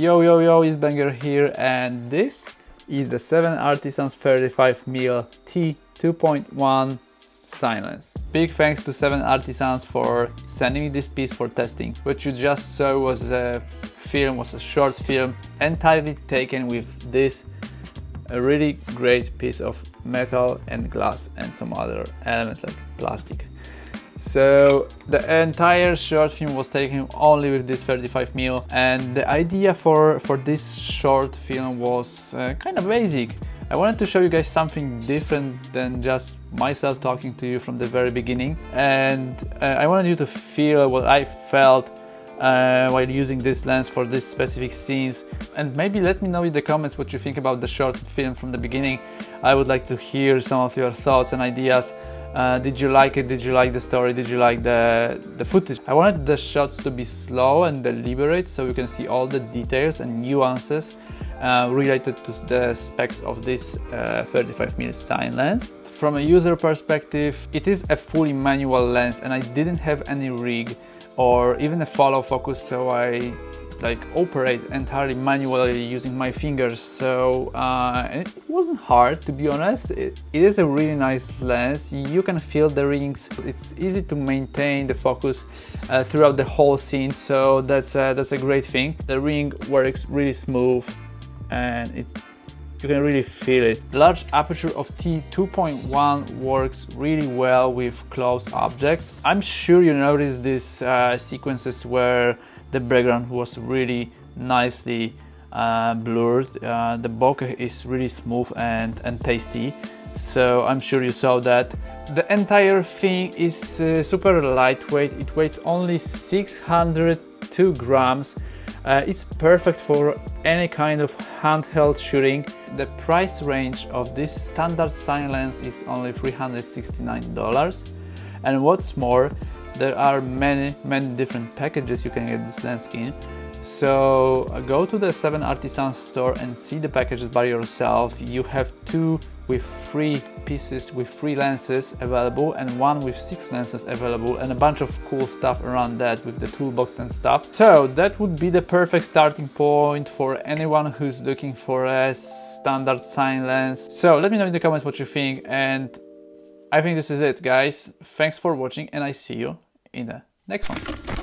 Yo yo yo, it's Banger here and this is the 7 Artisans 35mm T2.1 cine lens. Big thanks to 7 Artisans for sending me this piece for testing. What you just saw was a film, was a short film entirely taken with this a really great piece of metal and glass and some other elements like plastic. So the entire short film was taken only with this 35mm and the idea for, for this short film was uh, kind of basic. I wanted to show you guys something different than just myself talking to you from the very beginning and uh, I wanted you to feel what I felt uh, while using this lens for this specific scenes. And maybe let me know in the comments what you think about the short film from the beginning. I would like to hear some of your thoughts and ideas uh, did you like it? Did you like the story? Did you like the the footage? I wanted the shots to be slow and deliberate so you can see all the details and nuances uh, related to the specs of this 35mm uh, cine lens. From a user perspective it is a fully manual lens and I didn't have any rig or even a follow focus so I like operate entirely manually using my fingers so uh, it wasn't hard to be honest it, it is a really nice lens you can feel the rings it's easy to maintain the focus uh, throughout the whole scene so that's uh, that's a great thing the ring works really smooth and it's you can really feel it. Large aperture of T2.1 works really well with close objects. I'm sure you noticed these uh, sequences where the background was really nicely uh, blurred. Uh, the bokeh is really smooth and, and tasty. So I'm sure you saw that. The entire thing is uh, super lightweight. It weighs only 602 grams uh, it's perfect for any kind of handheld shooting. The price range of this standard cine lens is only $369 and what's more there are many many different packages you can get this lens in so uh, go to the 7 Artisans store and see the packages by yourself. You have two with three pieces with three lenses available and one with six lenses available and a bunch of cool stuff around that with the toolbox and stuff. So that would be the perfect starting point for anyone who's looking for a standard cine lens. So let me know in the comments what you think and I think this is it guys. Thanks for watching and I see you in the next one.